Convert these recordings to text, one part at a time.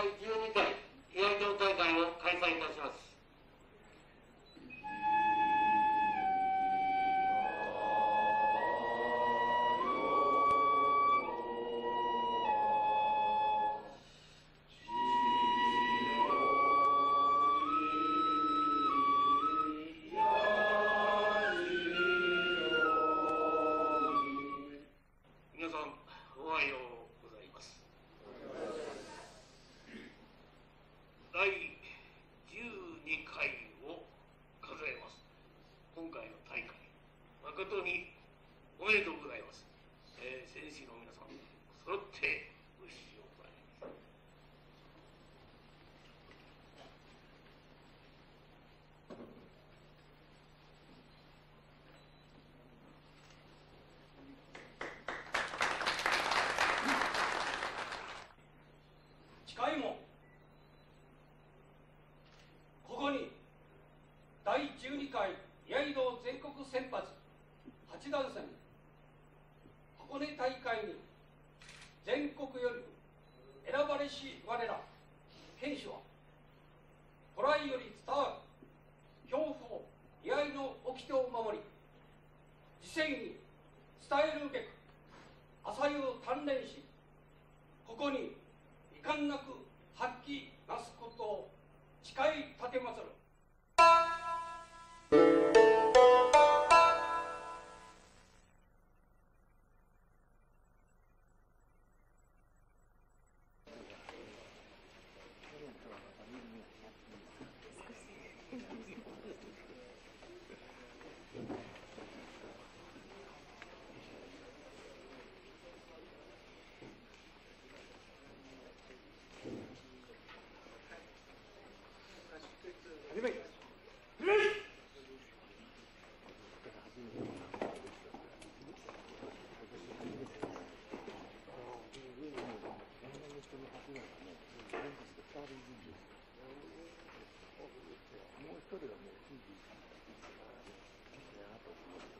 会12回、平安協会会を開催いたします。人はもういいかないいけないなと思って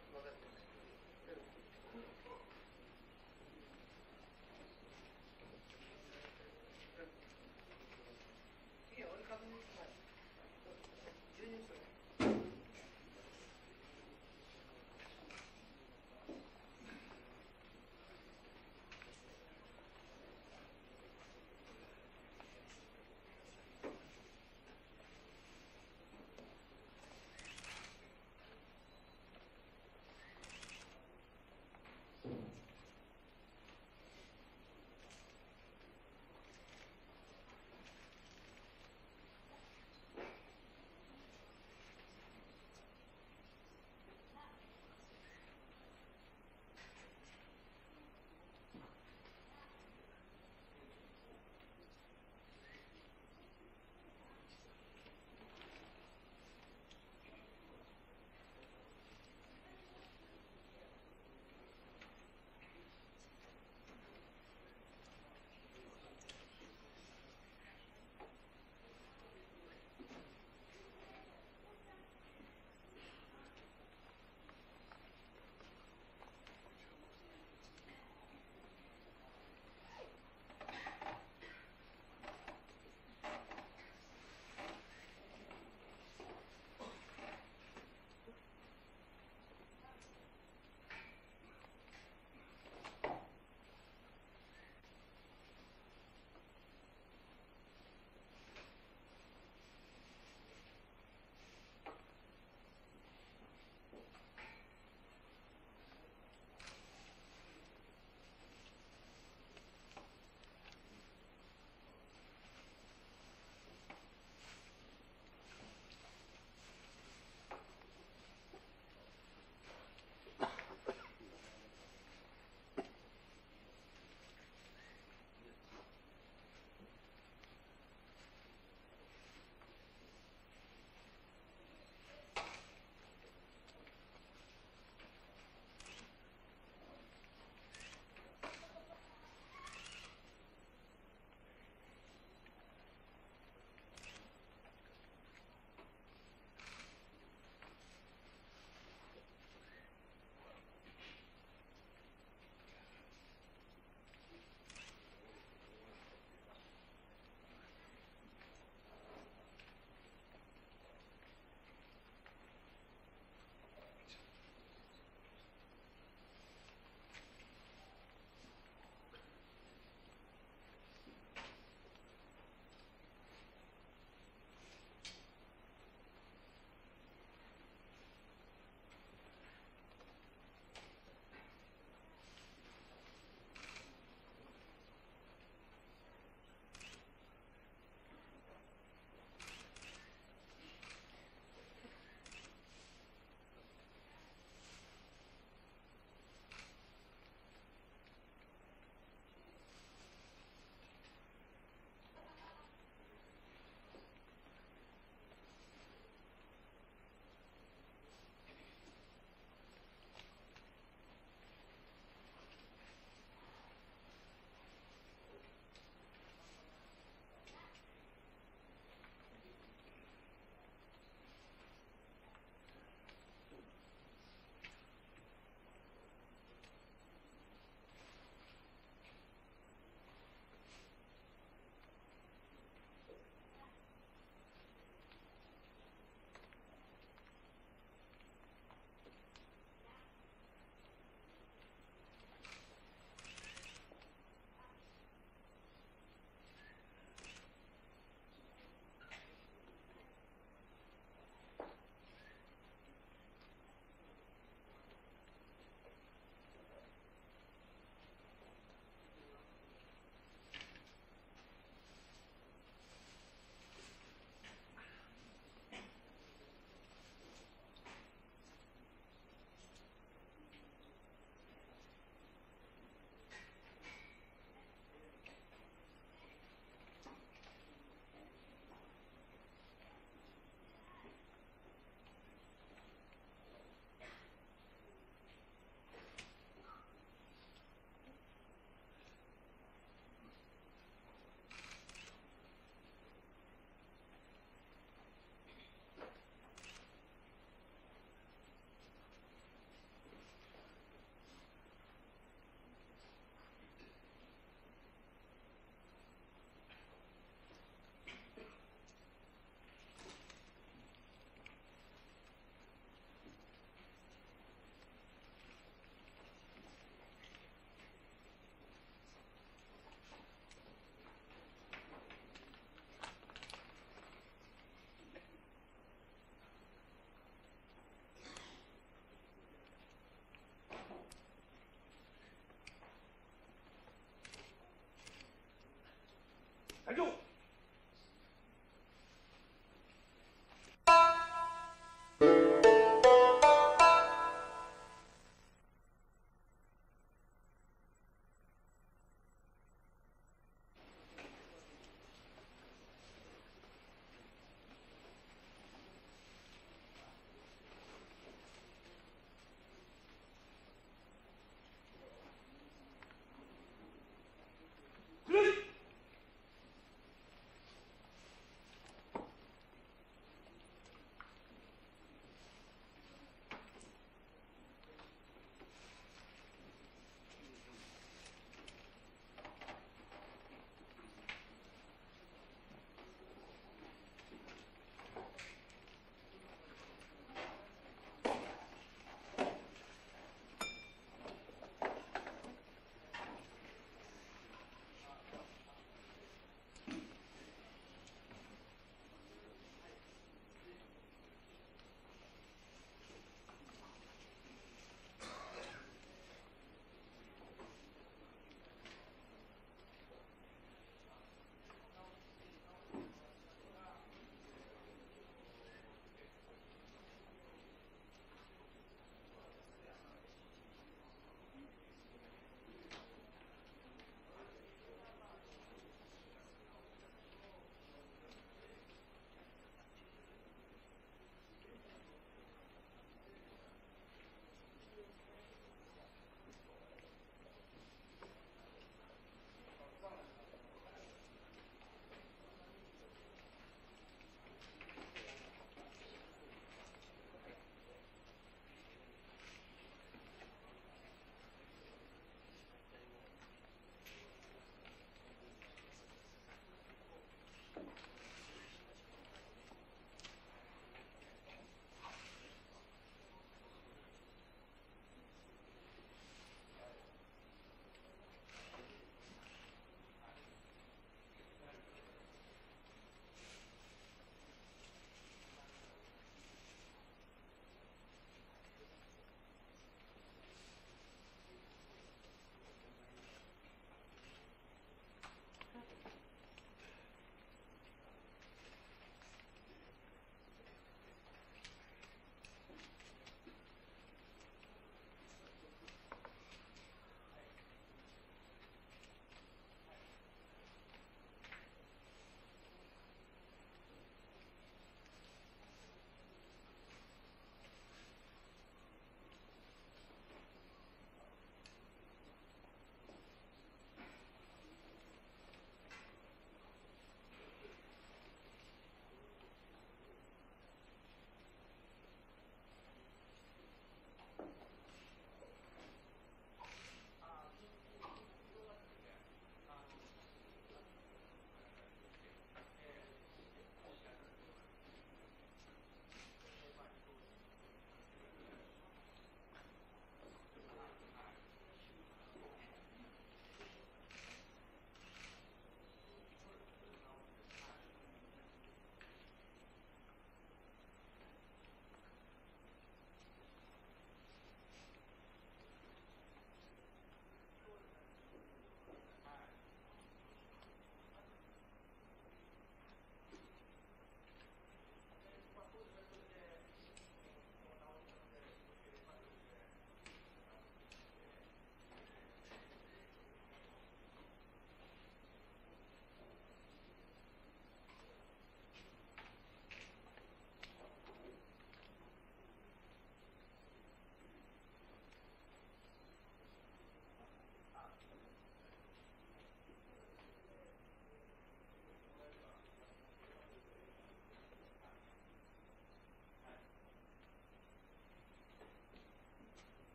I don't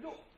こ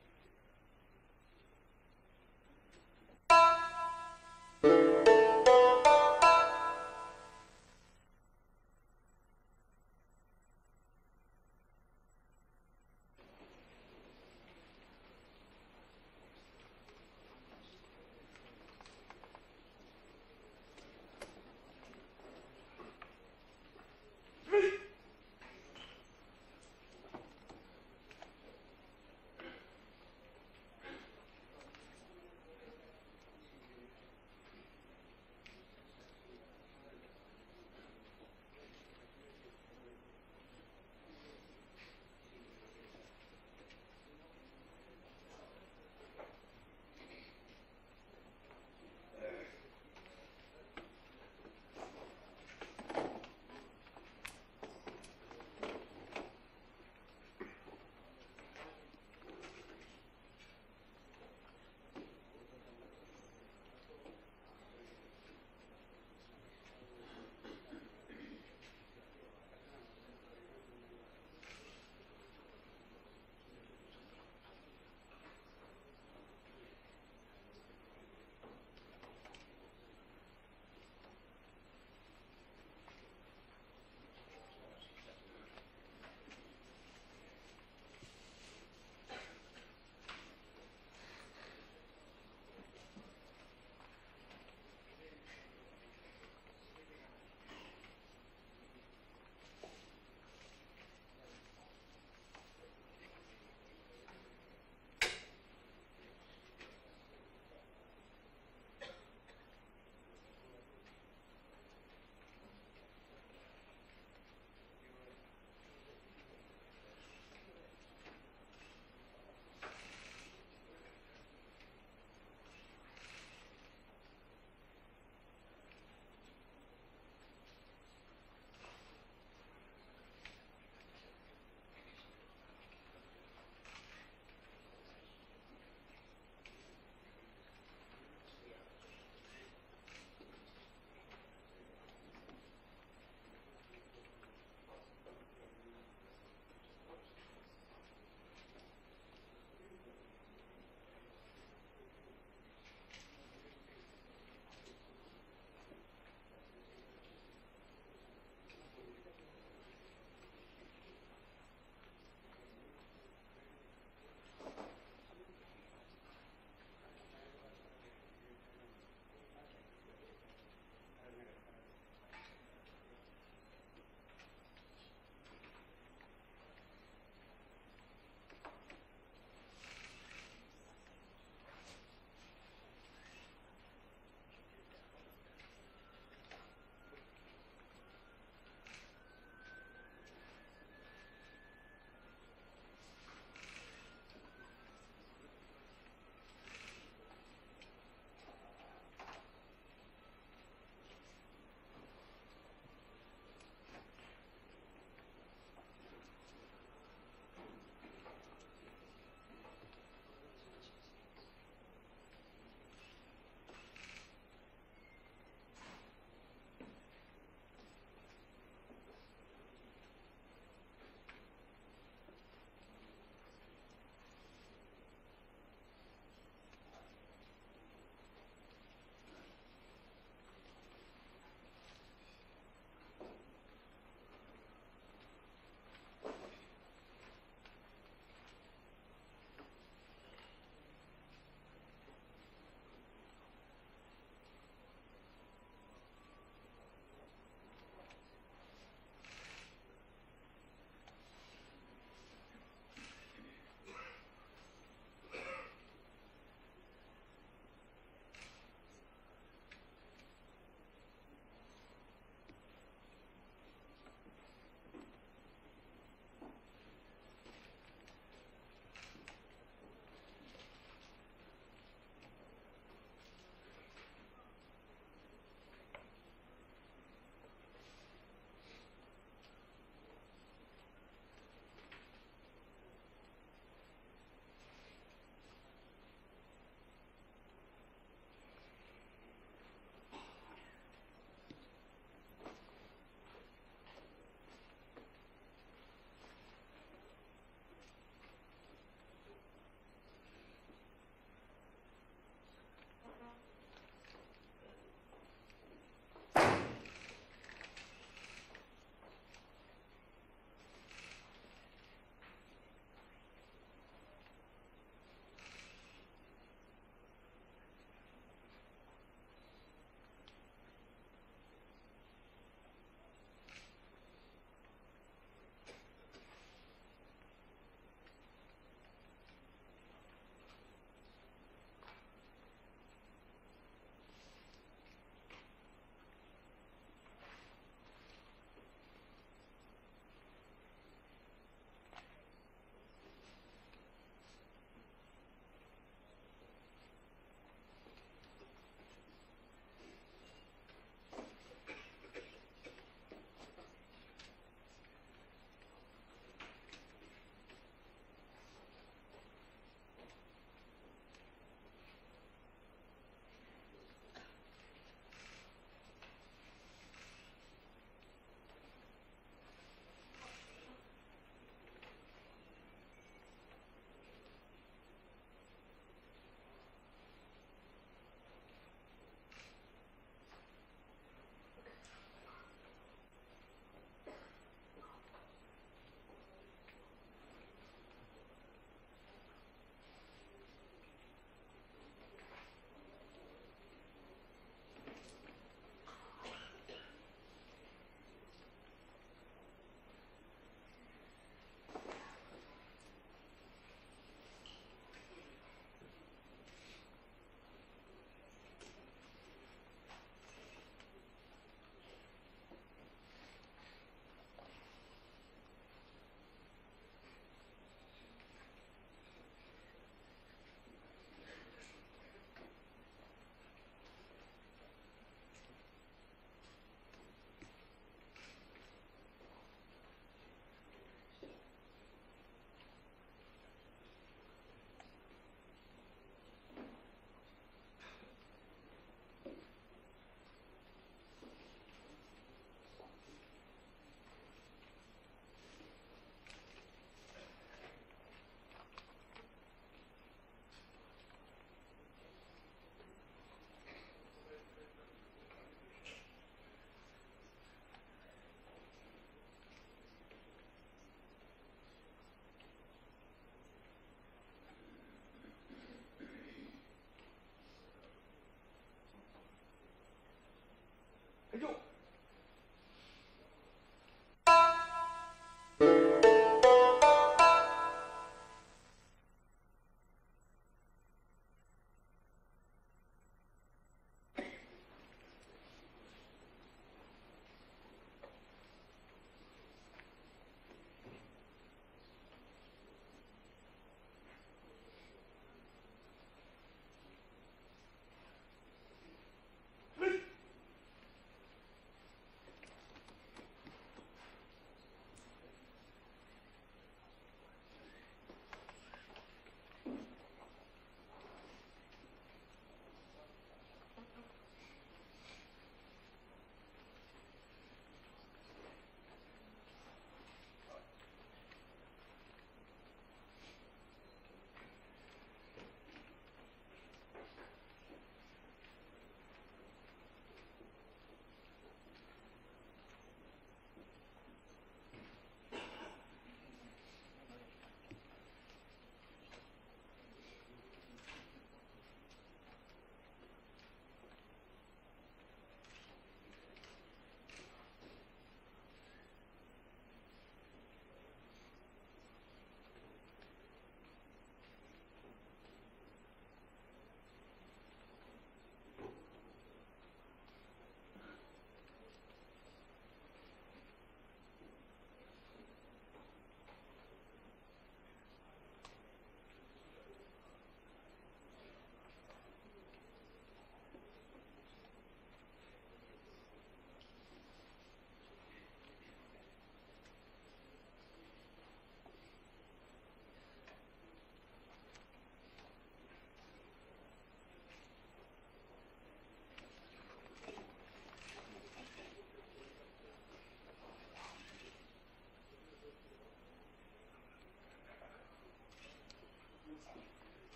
哎呦！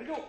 I don't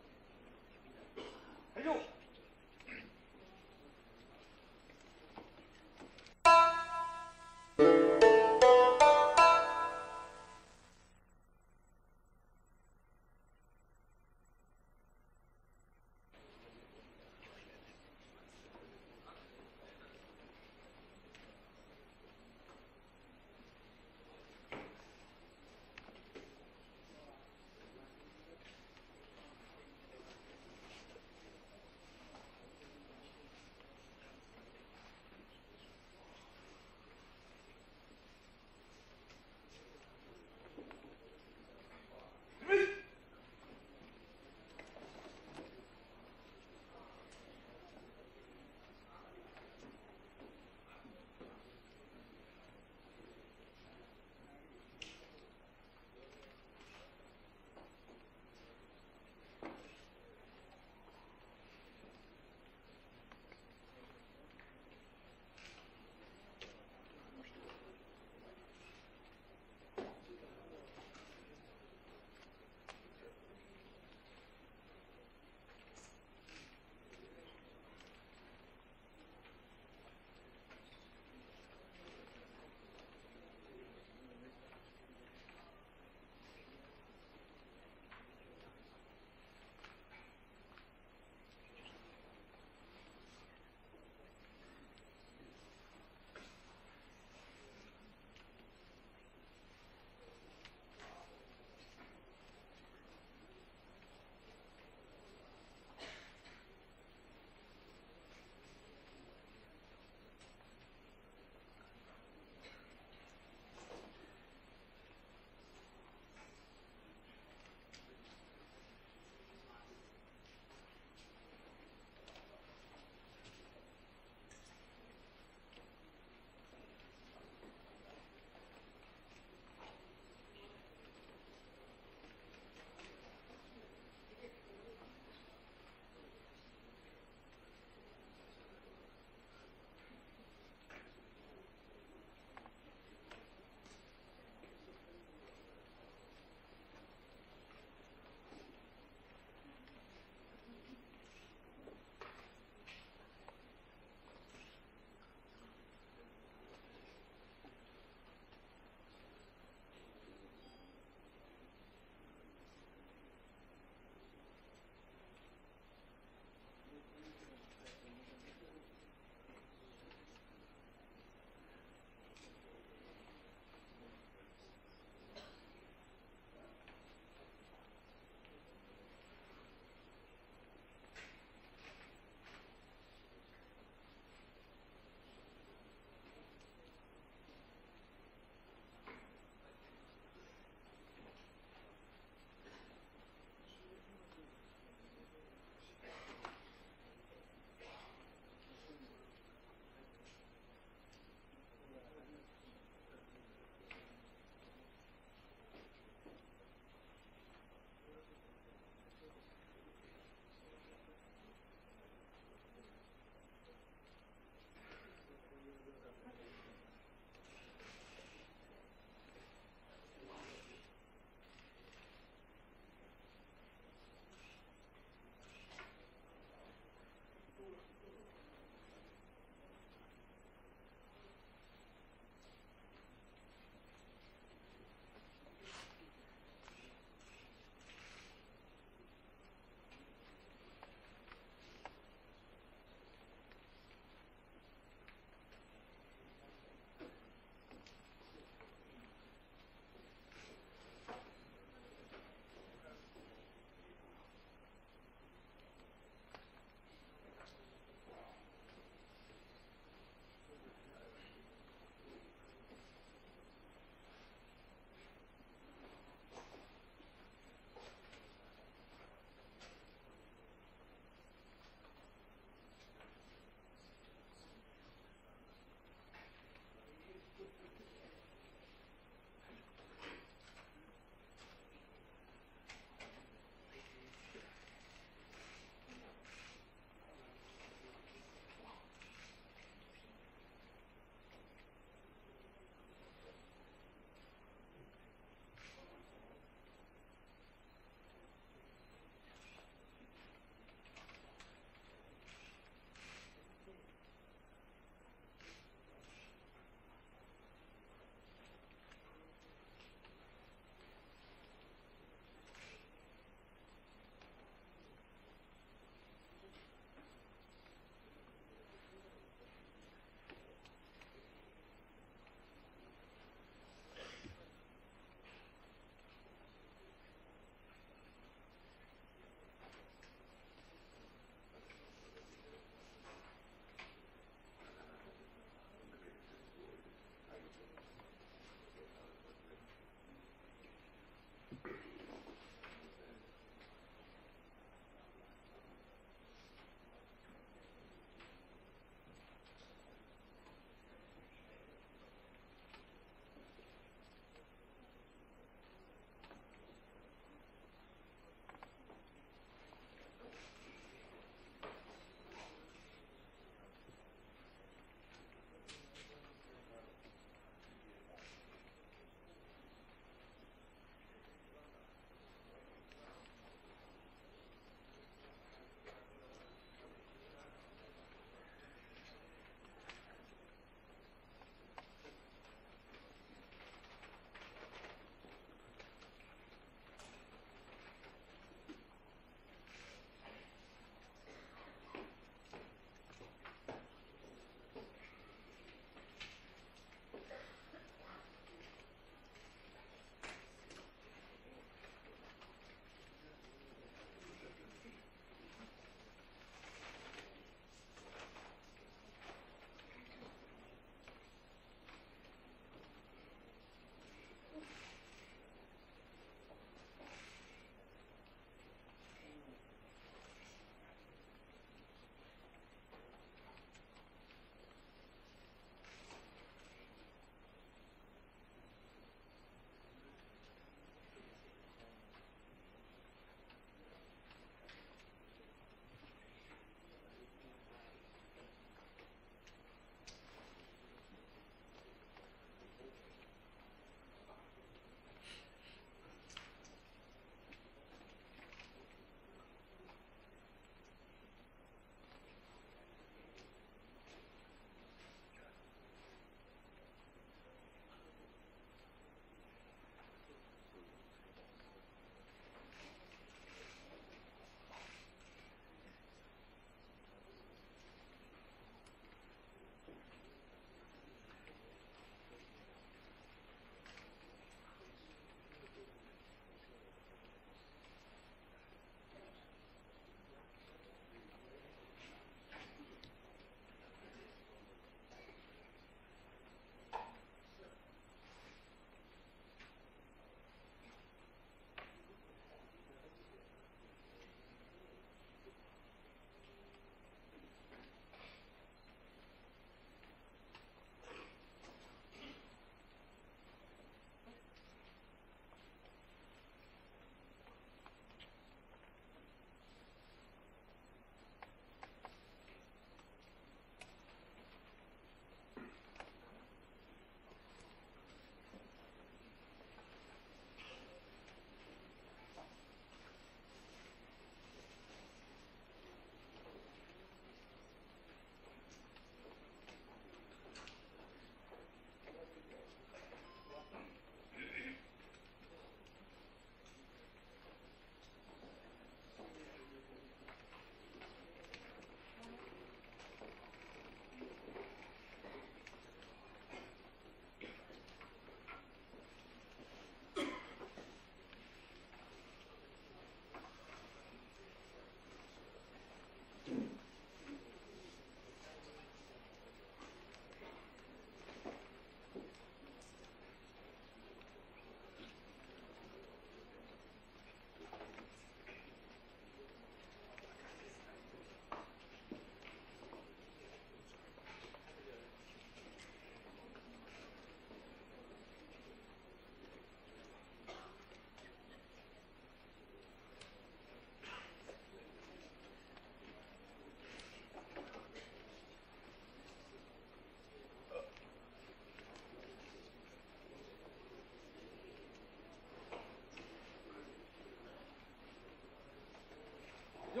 以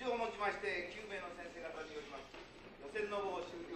上をもちまして9名の先生方によります。予選の応酬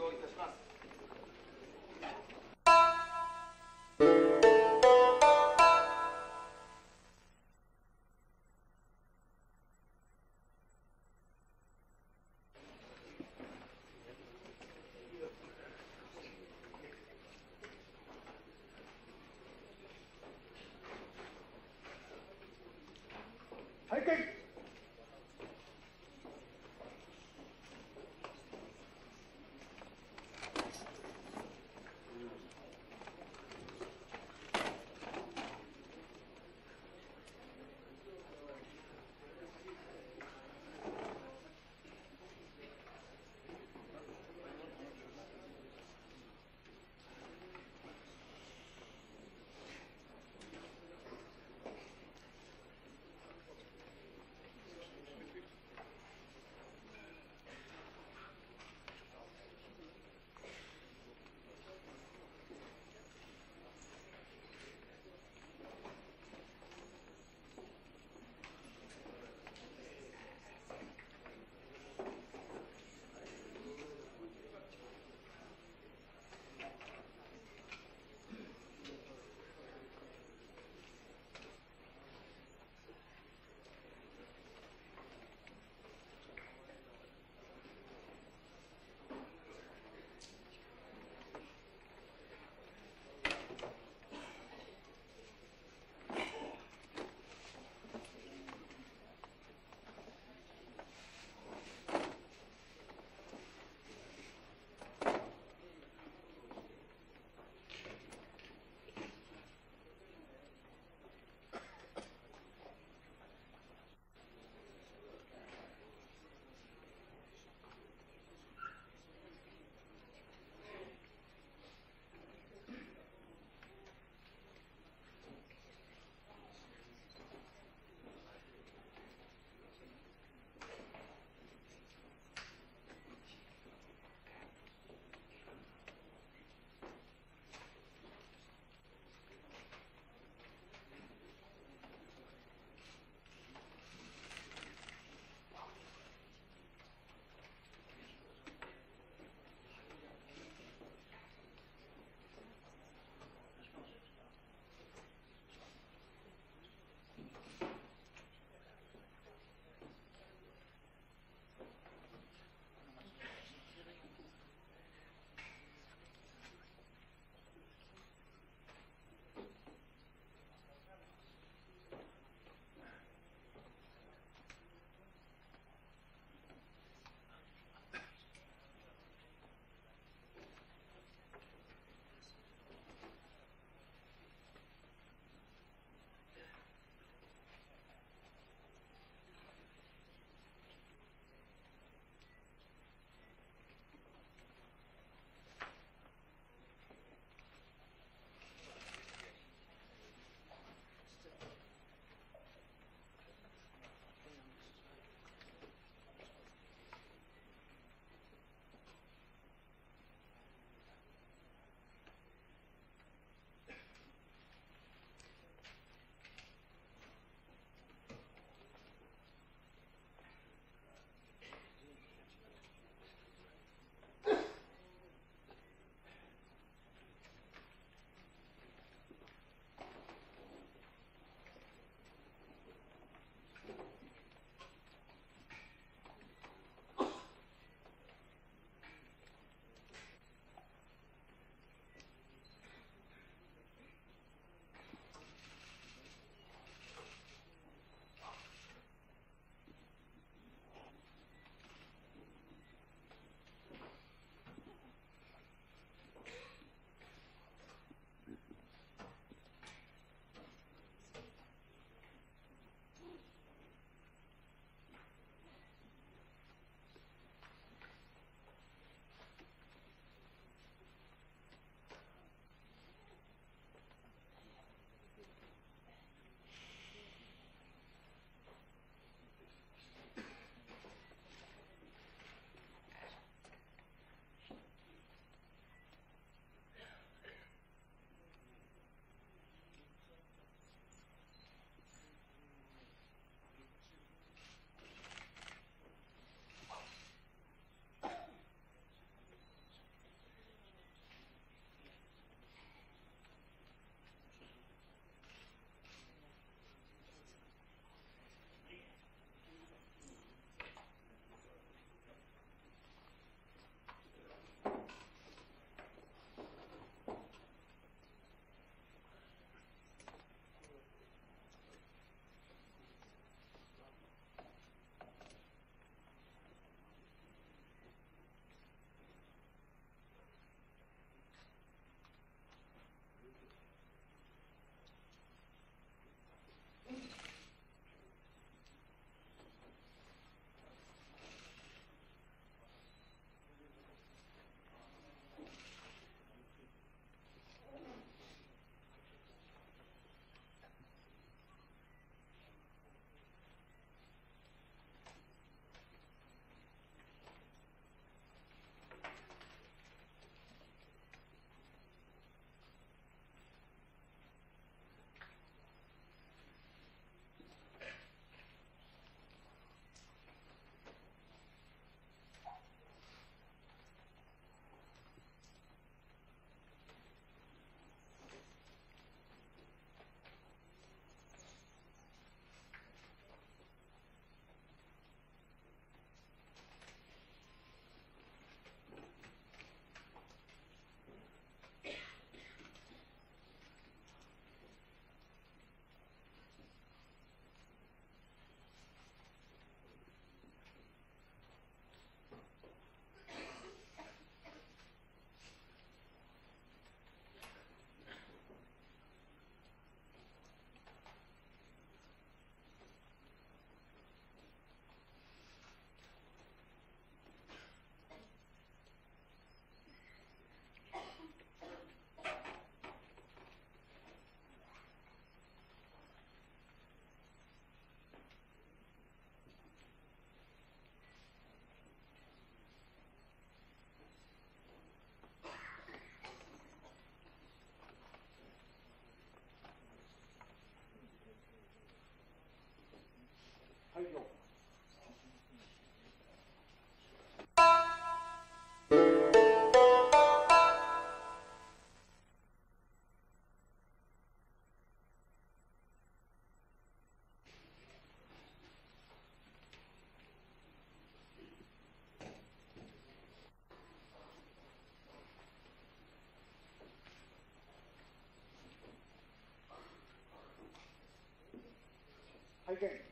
again.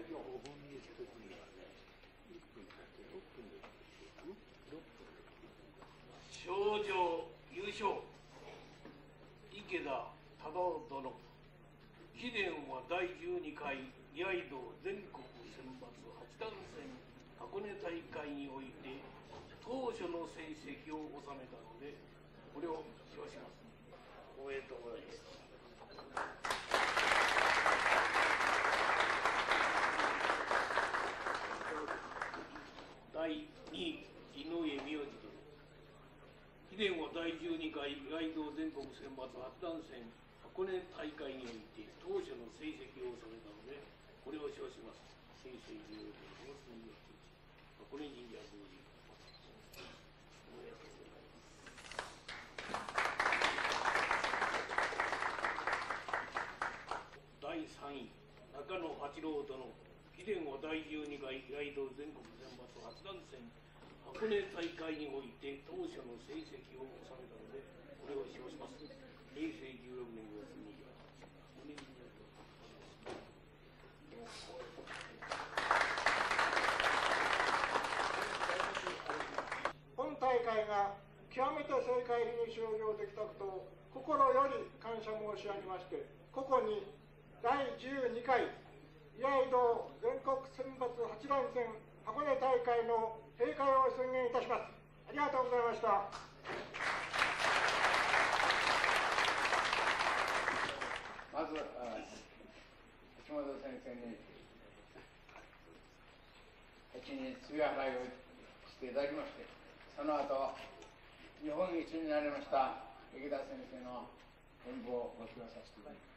はね、1分かけ6分で少女優勝池田忠夫殿記念は第12回八重道全国選抜八段戦箱根大会において当初の成績を収めたのでこれを表します。第12回外道全国選抜八段戦箱根大会において当初の成績を収めたのでこれを称します。平成16年の水曜日箱根神社宮司おめでとうございます。第3位中野八郎殿。貴殿は第12回意外道全国選抜八段戦。箱根大会において当初の成績を収めたのでこれを称します平成16年5月28日本大会が極めて正解に終了できたことを心より感謝申し上げましてここに第12回居合道全国選抜八段戦箱根大会の閉会を宣言いたしますありがとうございましたまず、橋本先生に、一に梅払いをしていただきまして、その後、日本一になりました池田先生の演舞をご披露させていただきます。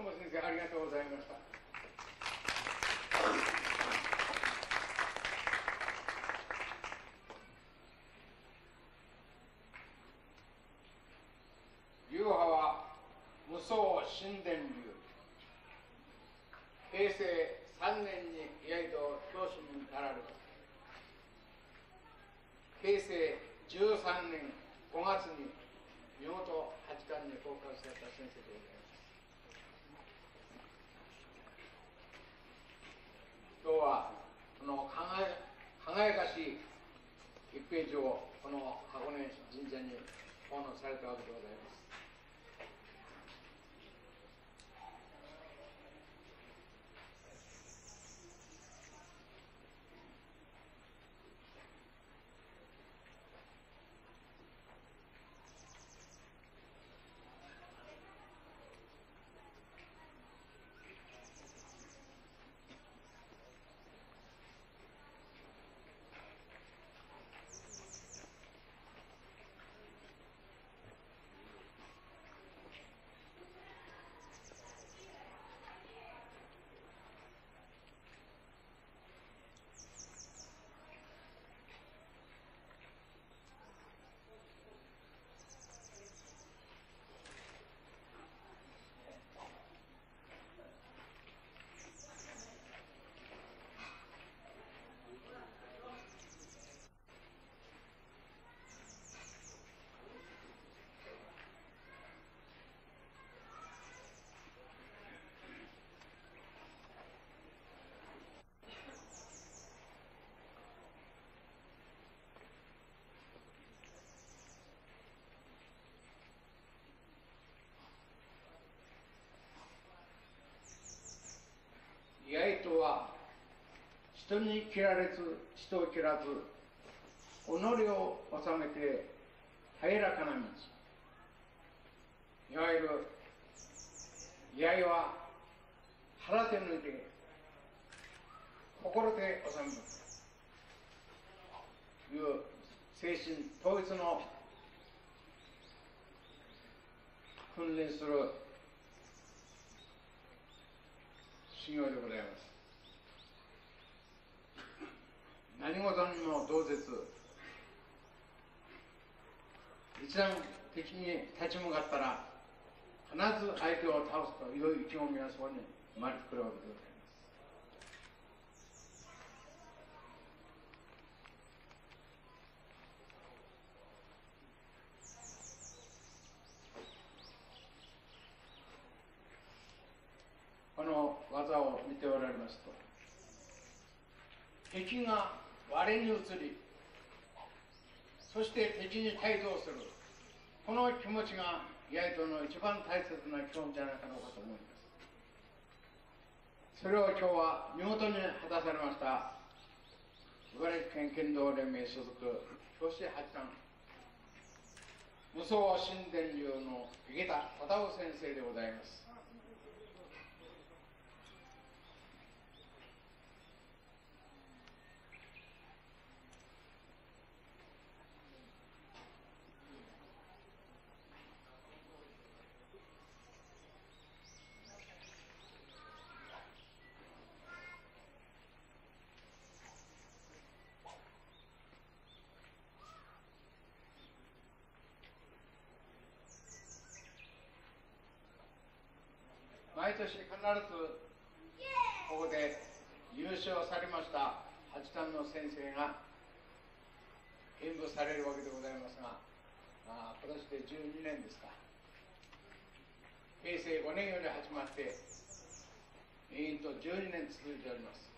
も先生ありがとうございました流派は無双神殿流平成3年に八重戸教師になられた平成13年5月に見事八冠に合格された先生でございます今日はこの輝輝かしい一ページをこの箱根神社に奉納されたわけでございます。とは人に切られず人を切らず己を治めて平らかな道。いわゆる居合は腹で抜いて心で治めるという精神統一の訓練する修行でございます。何事にも同絶。一段敵に立ち向かったら必ず相手を倒すという意気込みがそこに生まれてくるわけでございます。この技を見ておられますと敵が我に移りそして敵に帯同する。この気持ちが八重戸の一番大切な気持ちじゃないかろうかと思います。それを今日は見事に果たされました茨城県剣道連盟所属教師八冠無双神殿流の池田忠夫先生でございます。年必ずここで優勝されました八段の先生が演舞されるわけでございますが、あ今年で12年ですか。平成5年より始まって延々と12年続いております。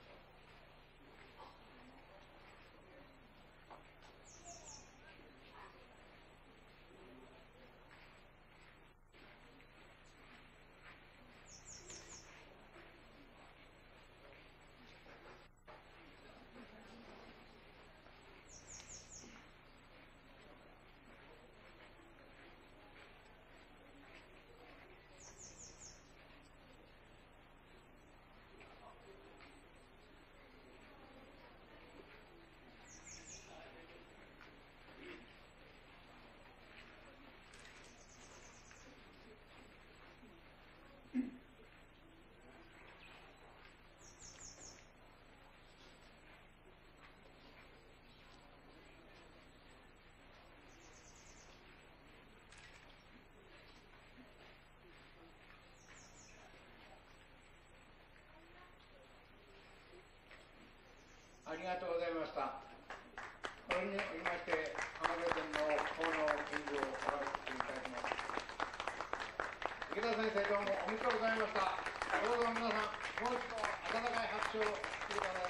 ありがとうございました。これにおりまして浜辺店の法の献上を終わらせていただきます。池田先生どうもおめでとうございました。どうぞ皆さんもう一度温かい拍手をしていただ